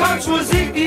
Volksmusik,